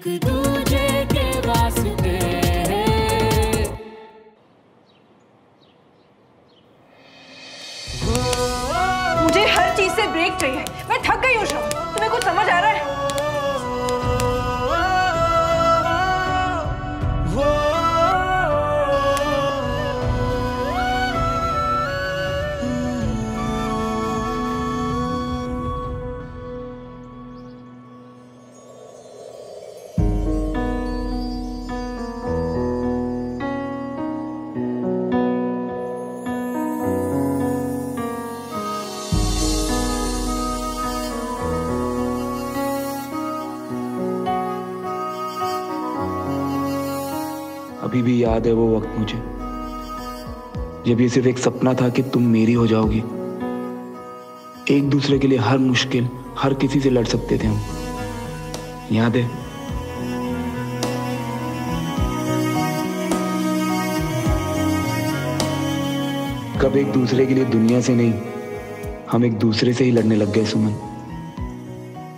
एक दूजे के वास्ते मुझे हर चीज़ से ब्रेक चाहिए। मैं थक गई हूँ अभी भी याद है वो वक्त मुझे। जब ये सिर्फ़ एक सपना था कि तुम मेरी हो जाओगी। एक दूसरे के लिए हर मुश्किल, हर किसी से लड़ सकते थे हम। याद है? कब एक दूसरे के लिए दुनिया से नहीं, हम एक दूसरे से ही लड़ने लग गए सुमन।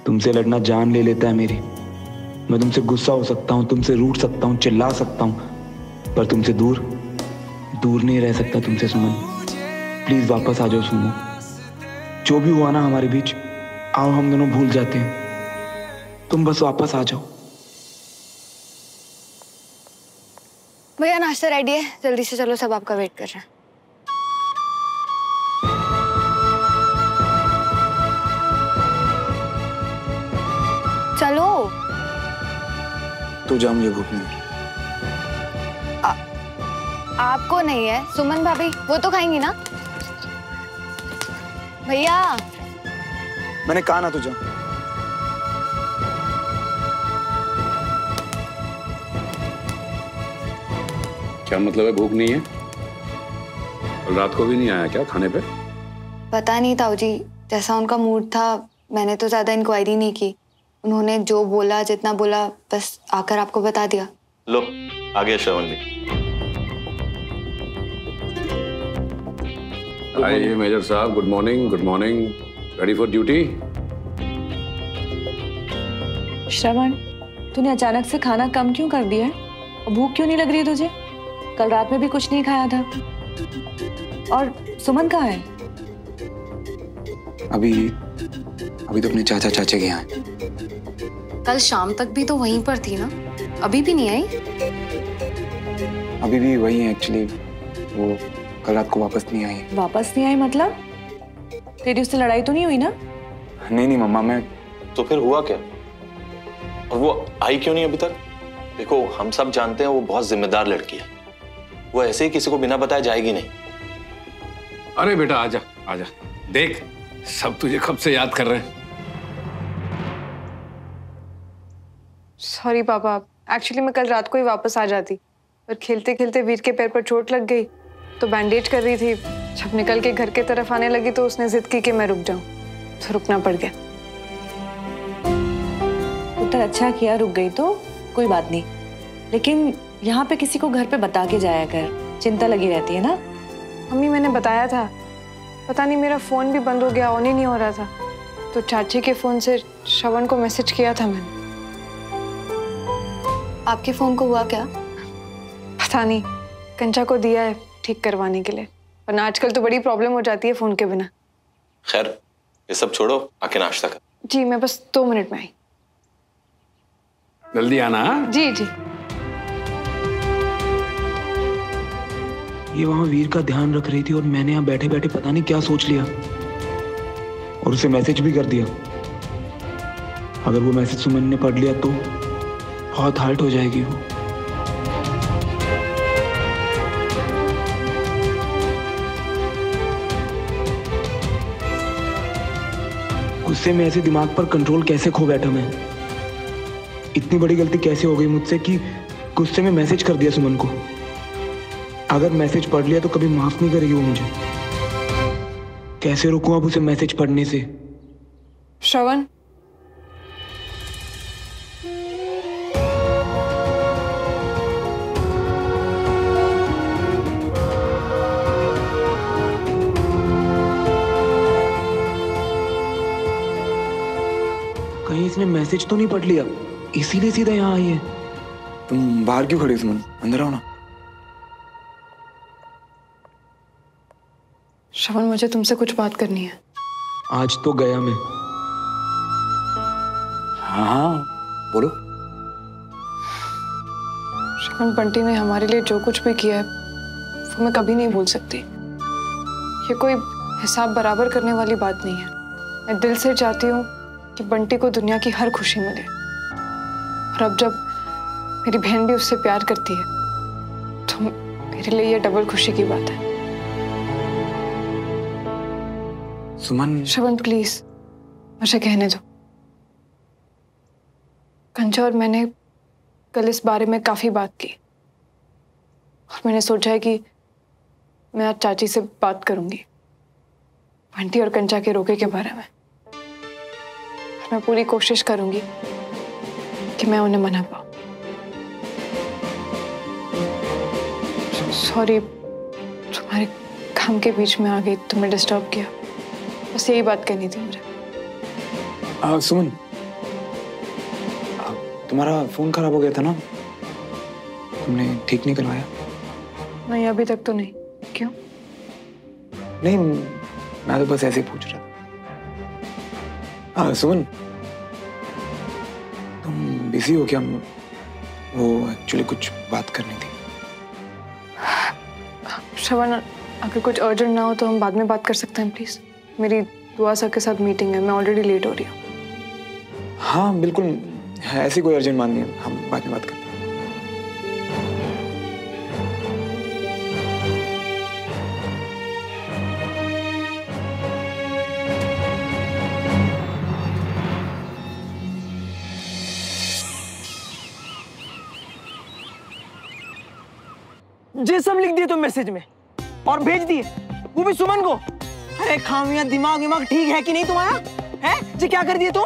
तुमसे लड़ना जान ले लेता है मेरी। मैं तुमसे गुस्सा हो सकता हूँ, तुमसे रूठ सकता हूँ, चिल्ला सकता हूँ। पर तुमसे दूर दूर नहीं रह सकता तुमसे सुमन। प्लीज़ वापस आ जाओ सुनो जो भी हुआ ना हमारे बीच आओ हम दोनों भूल जाते हैं। तुम बस वापस आ जाओ। भैया नाश्ता रेडी है। जल्दी से चलो सब आपका वेट कर रहे हैं। चलो। तू जा मुझे भूख नहीं आपको नहीं है। सुमन भाभी वो तो खाएँगी ना? भैया! मैंने कहा ना तुझे। क्या मतलब है भूख नहीं है? कल रात को भी नहीं आया क्या खाने पे? पता नहीं ताऊ जी जैसा उनका मूड था मैंने तो ज़्यादा इंक्वायरी नहीं की। उन्होंने जो बोला जितना बोला बस आकर आपको बता दिया। लो आ गया श्रवण भी आइए मेजर साहब good morning good morning ready for duty Shravan तूने अचानक से खाना कम क्यों कर दिया है? और भूख क्यों नहीं लग रही तुझे? कल रात में भी कुछ नहीं खाया था। और सुमन कहाँ है? अभी अभी तो अपने चाचा चाचे के यहाँ कल शाम तक भी तो वहीं पर थी ना? अभी भी नहीं आई? अभी भी वही है एक्चुअली वो कल रात को वापस नहीं आई। वापस नहीं आई मतलब? तेरी उससे लड़ाई तो नहीं हुई ना? नहीं नहीं मम्मा मैं तो फिर हुआ क्या? और वो आई क्यों नहीं अभी तक? देखो हम सब जानते हैं वो बहुत जिम्मेदार लड़की है। वो ऐसे ही किसी को बिना बताए जाएगी नहीं। अरे बेटा आजा आजा। देख सब तुझे कब से याद कर रहे हैं। सॉरी पापा। एक्चुअली मैं कल रात को ही वापस आ जाती। पर खेलते खेलते वीर के पैर पर चोट लग गई। तो बैंडेज कर रही थी। जब निकल के घर के तरफ़ आने लगी तो उसने जिद की कि मैं रुक जाऊँ। तो रुकना पड़ गया। पुत्र अच्छा किया रुक गई तो कोई बात नहीं। लेकिन यहाँ पे किसी को घर पे बता के जाया कर। चिंता लगी रहती है ना? मम्मी मैंने बताया था। पता नहीं मेरा फ़ोन भी बंद हो गया ऑन ही नहीं हो रहा था। तो चाची के फ़ोन से श्रवण को मैसेज किया था मैंने। आपके फ़ोन को हुआ क्या? पता नहीं। कंचा को दिया है। ठीक करवाने के लिए। वरना आजकल तो बड़ी प्रॉब्लम हो जाती है फ़ोन के बिना। खैर ये सब छोड़ो आके नाश्ता कर। जी मैं बस दो मिनट में आई। जल्दी आना हाँ? जी जी। ये वहाँ वीर का ध्यान रख रही थी और मैंने यहाँ बैठे बैठे पता नहीं क्या सोच लिया। और उसे मैसेज भी कर दिया। अगर वो मैसेज सुमन ने पढ़ लिया तो बहुत हर्ट हो जाएगी वो। गुस्से में ऐसे दिमाग पर कंट्रोल कैसे खो बैठा मैं? इतनी बड़ी गलती कैसे हो गई मुझसे कि गुस्से में मैसेज कर दिया सुमन को? अगर मैसेज पढ़ लिया तो कभी माफ़ नहीं करेगी वो मुझे। कैसे रोकूं अब उसे मैसेज पढ़ने से? श्रवण इसने मैसेज तो नहीं पढ़ लिया? इसीलिए सीधा यहाँ आई है। तुम बाहर क्यों खड़े सुमन? अंदर आओ ना। श्रवण मुझे तुमसे कुछ बात करनी है। आज तो गया मैं। हाँ हाँ बोलो। श्रवण बंटी ने हमारे लिए जो कुछ भी किया है वो मैं कभी नहीं भूल सकती। ये कोई हिसाब बराबर करने वाली बात नहीं है। मैं दिल से चाहती हूँ कि बंटी को दुनिया की हर खुशी मिले। और अब जब मेरी बहन भी उससे प्यार करती है तो मेरे लिए ये डबल खुशी की बात है। सुमन। श्रवण प्लीज़ मुझे कहने दो। कंचा और मैंने कल इस बारे में काफ़ी बात की। और मैंने सोचा है कि मैं आज चाची से बात करूँगी बंटी और कंचा के रोके के बारे में। मैं पूरी कोशिश करूँगी कि मैं उन्हें मना पाऊँ। सॉरी तुम्हारे काम के बीच में आ गई तुम्हें डिस्टर्ब किया। बस यही बात करनी थी मुझे। आ, सुमन आ, तुम्हारा फ़ोन खराब हो गया था ना? तुमने ठीक नहीं करवाया? नहीं अभी तक तो नहीं। क्यों? नहीं मैं तो बस ऐसे पूछ रहा था। आ, सुमन। तुम बिज़ी हो क्या? वो एक्चुअली कुछ बात करनी थी। श्रवण अगर कुछ अर्जेंट ना हो तो हम बाद में बात कर सकते हैं प्लीज़ मेरी दुआ सर के साथ मीटिंग है मैं ऑलरेडी लेट हो रही हूँ। हाँ बिल्कुल है ऐसी कोई अर्जेंट मान नहीं है हम बाद में बात करते ये सब लिख दिए तुम मैसेज में। और भेज दिए। वो भी सुमन को। अरे खामिया, दिमाग दिमाग ठीक है कि नहीं तुम्हारा? है? जी, क्या कर दिए तुम?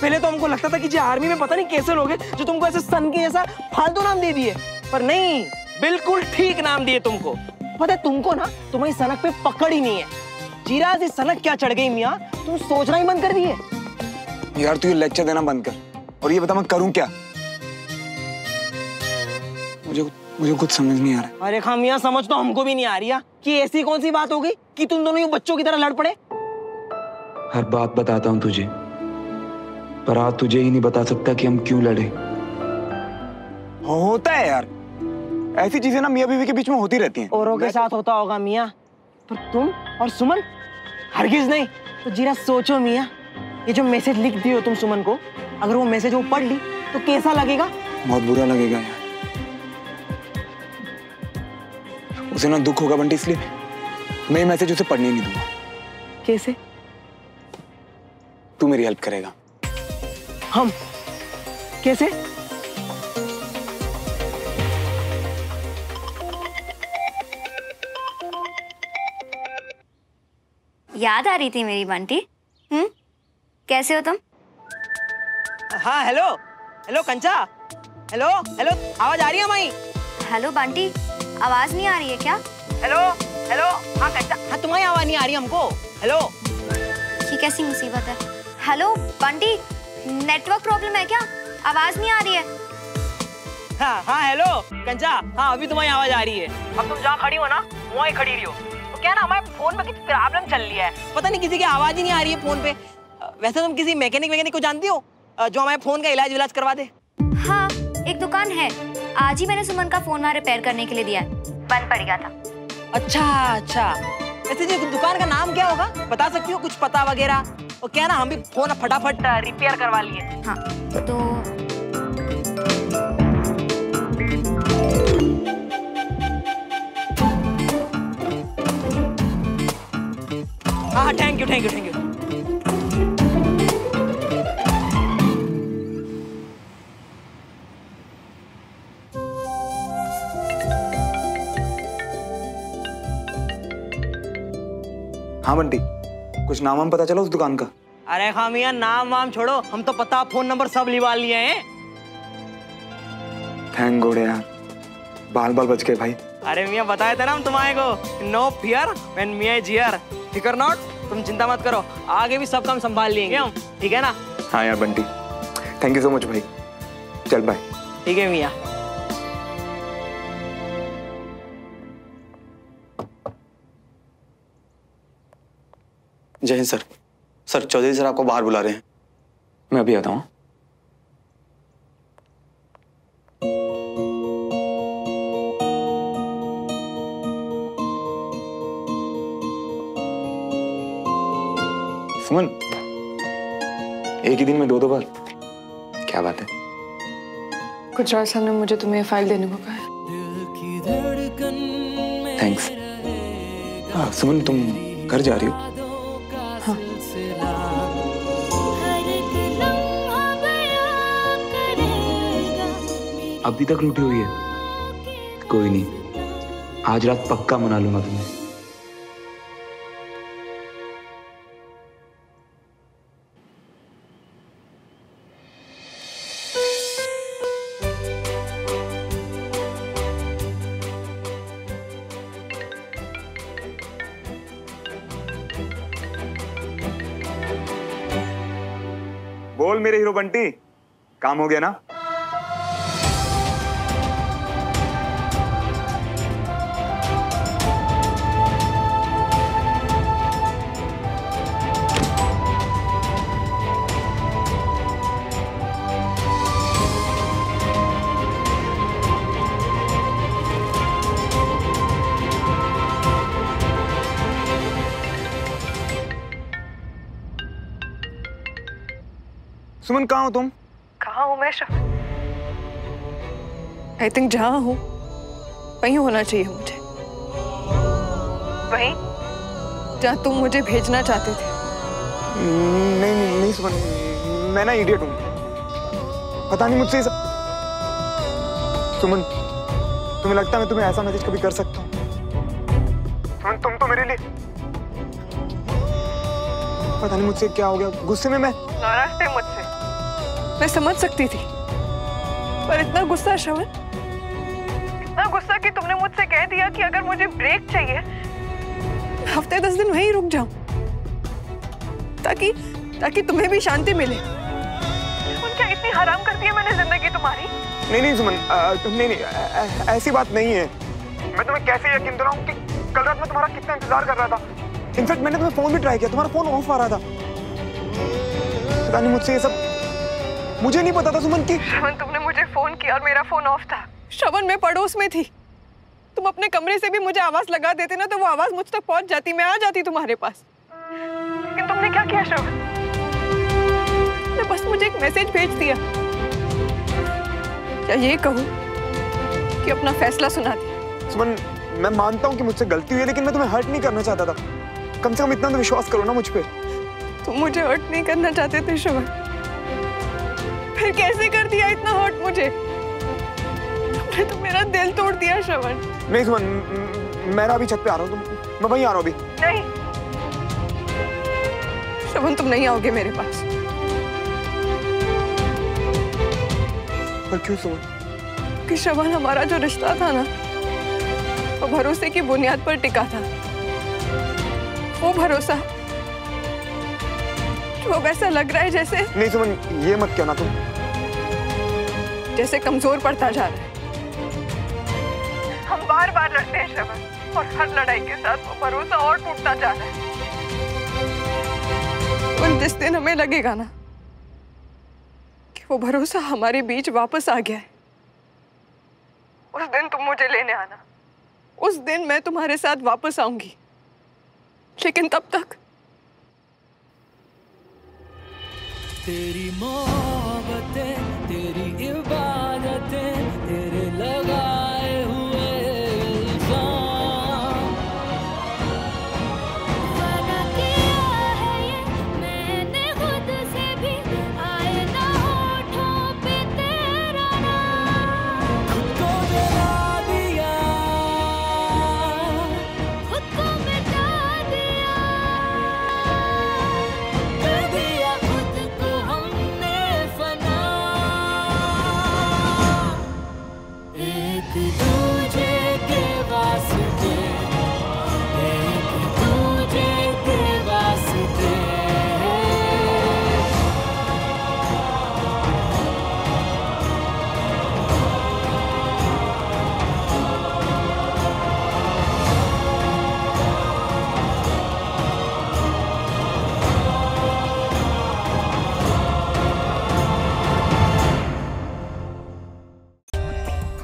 पहले तो हमको लगता था कि जी आर्मी में पता नहीं कैसे लोग जो तुमको ऐसे सन के जैसा फालतू नाम दे दिए। पर नहीं, बिल्कुल ठीक नाम दिए तुमको। पता है तुमको ना, तुम्हारी सनक पे पकड़ ही नहीं है। जीरा से सनक क्या चढ़ गई मियाँ? तुम सोचना ही बंद कर दिए। यार, तू ये लेक्चर देना बंद कर। और ये बता, मैं करूँ क्या? मुझे मुझे कुछ समझ नहीं आ रहा। अरे खामिया समझ तो हमको भी नहीं आ रही कि ऐसी कौन सी बात हो गई कि तुम दोनों यूँ बच्चों की तरह लड़ पड़े? हर बात बताता हूँ तुझे पर आज तुझे ही नहीं बता सकता कि हम क्यों लड़े। होता है यार। ऐसी चीज़ें ना मियाँ बीवी के बीच में होती रहती हैं। औरों के साथ होता होगा मियाँ पर तुम और सुमन हरगिज नहीं। तो जीरा सोचो मियाँ ये जो मैसेज लिख दिए हो तुम सुमन को अगर वो मैसेज वो पढ़ ली तो कैसा लगेगा? बहुत बुरा लगेगा यार। उसे ना दुख होगा बंटी इसलिए मैं ये मैसेज उसे पढ़ने नहीं दूँगा। कैसे? तू मेरी हेल्प करेगा। हम? कैसे? याद आ रही थी मेरी बंटी। हम्म? कैसे हो तुम? हाँ hello hello Kancha. Hello hello आवाज़ आ रही है माई हेलो बंटी। आवाज़ नहीं आ रही है क्या? हेलो हेलो हाँ कंचा हाँ तुम्हारी आवाज़ नहीं आ रही हमको। हेलो ये कैसी मुसीबत है? हेलो बंटी नेटवर्क प्रॉब्लम है क्या? आवाज़ नहीं आ रही है। हाँ हाँ हेलो कंचा हाँ अभी तुम्हारी आवाज़ आ रही है। अब तुम जहाँ खड़ी हो ना वहाँ ही खड़ी रही हो तो क्या ना हमारे फ़ोन पे कुछ प्रॉब्लम चल रही है? पता नहीं किसी की आवाज़ ही नहीं आ रही है फ़ोन पे। वैसे तुम किसी मैकेनिक वैकेनिक को जानती हो? जो हमारे फ़ोन का इलाज विलाज करवा दे। हाँ एक दुकान है। आज ही मैंने सुमन का फ़ोन वहाँ रिपेयर करने के लिए दिया है। बंद पड़ गया था। अच्छा अच्छा। वैसे जी दुकान का नाम क्या होगा? बता सकती हो कुछ पता वगैरह? और क्या ना हम भी फ़ोन फटाफट रिपेयर करवा लिए। हाँ तो हाँ हाँ thank you thank you thank you कुछ नाम वाम पता चला उस दुकान का? अरे खामिया नाम वाम छोड़ो। हम तो पता फ़ोन नंबर सब लिवा लिए हैं। थैंक गॉड यार। बाल बाल बच गए भाई। अरे मियाँ बताए थे ना हम तुम्हारे को। नो फियर व्हेन मियाँ जियर फिकर नॉट तुम चिंता मत करो। आगे भी सब काम संभाल लेंगे हम। ठीक है ना? हाँ यार Bunty. Thank you so much भाई। चल बाय ठीक है मियाँ। जय हिंद सर। सर चौधरी सर आपको बाहर बुला रहे हैं। मैं अभी आता हूँ। सुमन एक ही दिन में दो दो बार। क्या बात है? गुजरात साहब ने मुझे तुम्हें फ़ाइल देने को कहा है। थैंक्स हाँ सुमन तुम घर जा रही हो। अभी तक लूटी हुई है। कोई नहीं। आज रात पक्का मना लूँगा तुम्हें। बोल मेरे हीरो बंटी। काम हो गया ना? सुमन कहाँ हो तुम? कहाँ हूँ मैं आई थिंक जहाँ हूँ वहीं होना चाहिए मुझे। वहीं? जहाँ तुम मुझे भेजना चाहते थे। नहीं नहीं नहीं सुमन मैं ना इडियट हूँ। पता नहीं मुझसे सब सुमन तुम्हें लगता है मैं तुम्हें ऐसा मैसेज कभी कर सकता हूँ? सुमन तुम तो मेरे लिए पता नहीं मुझसे क्या हो गया। गुस्से में मैं नाराज़ थे मुझसे। मैं समझ सकती थी पर इतना गुस्सा श्रवण इतना गुस्सा कि तुमने मुझसे कह दिया कि अगर मुझे ब्रेक चाहिए। हफ़्ते दस दिन वहीं रुक जाऊँ ताकि ताकि तुम्हें भी शांति मिले। उनका इतनी हराम कर दिया मैंने ज़िंदगी तुम्हारी। नहीं नहीं सुमन आ, नहीं नहीं ऐसी बात नहीं है। मैं तुम्हें कैसे यकीन दिलाऊं कि कल रात मैं तुम्हारा कितना इंतज़ार कर रहा था? इनफैक्ट मैंने तुम्हें फ़ोन भी ट्राई किया तुम्हारा फ़ोन ऑफ़ आ रहा था। पता नहीं मुझसे ये सब। मुझे नहीं पता था सुमन की। श्रवण तुमने मुझे फ़ोन किया और मेरा फ़ोन ऑफ़ था। श्रवण मैं पड़ोस में थी। तुम अपने कमरे से भी मुझे आवाज़ लगा देते ना तो वो आवाज़ मुझ तक पहुँच जाती मैं आ जाती तुम्हारे पास। लेकिन तुमने क्या किया श्रवण? तुमने बस मुझे एक मैसेज भेज दिया। या ये कहूँ कि अपना फैसला सुना दिया। सुमन मैं मानता हूँ कि मुझसे गलती हुई है लेकिन मैं तुम्हें हर्ट नहीं करना चाहता था। कम से कम इतना तो विश्वास करो ना मुझ पे। तुम मुझे हर्ट नहीं करना चाहते थे श्रवण फिर कैसे कर दिया इतना हर्ट मुझे? तुमने तो मेरा दिल तोड़ दिया श्रवण। नहीं सुमन म- म- मैं अभी छत पे आ रहा हूँ तुम मैं वहीं आ रहा हूँ अभी। नहीं। श्रवण तुम नहीं आओगे मेरे पास। पर क्यों सुमन? कि श्रवण हमारा जो रिश्ता था ना वो भरोसे की बुनियाद पर टिका था। वो भरोसा अब ऐसा लग रहा है जैसे नहीं सुमन ये मत कहना तुम जैसे कमज़ोर पड़ता जा रहा है। हम बार बार लड़ते हैं श्रवण और हर लड़ाई के साथ वो भरोसा और टूटता जा रहा है। और जिस दिन हमें लगेगा ना कि वो भरोसा हमारे बीच वापस आ गया है। उस दिन तुम मुझे लेने आना। उस दिन मैं तुम्हारे साथ वापस आऊँगी। लेकिन तब तक तेरी मोहब्बतें तेरी इबादतें।